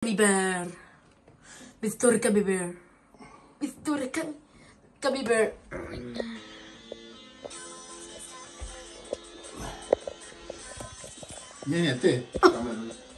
Kami Bear. Mr. Kami Bear. Mr. Kami... Kami Bear. Vieni a te. Ah.